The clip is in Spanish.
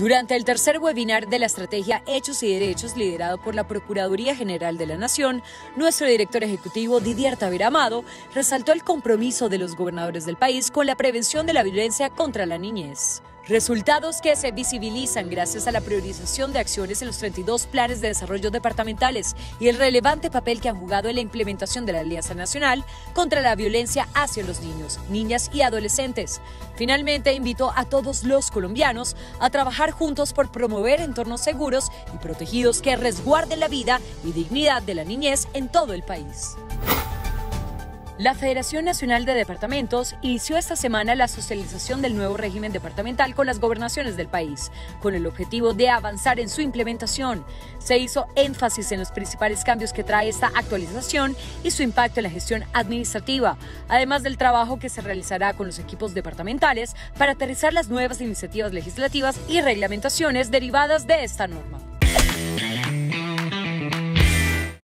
Durante el tercer webinar de la estrategia Hechos y Derechos liderado por la Procuraduría General de la Nación, nuestro director ejecutivo Didier Tavera Amado resaltó el compromiso de los gobernadores del país con la prevención de la violencia contra la niñez. Resultados que se visibilizan gracias a la priorización de acciones en los 32 planes de desarrollo departamentales y el relevante papel que han jugado en la implementación de la Alianza Nacional contra la violencia hacia los niños, niñas y adolescentes. Finalmente, invitó a todos los colombianos a trabajar juntos por promover entornos seguros y protegidos que resguarden la vida y dignidad de la niñez en todo el país. La Federación Nacional de Departamentos inició esta semana la socialización del nuevo régimen departamental con las gobernaciones del país, con el objetivo de avanzar en su implementación. Se hizo énfasis en los principales cambios que trae esta actualización y su impacto en la gestión administrativa, además del trabajo que se realizará con los equipos departamentales para aterrizar las nuevas iniciativas legislativas y reglamentaciones derivadas de esta norma.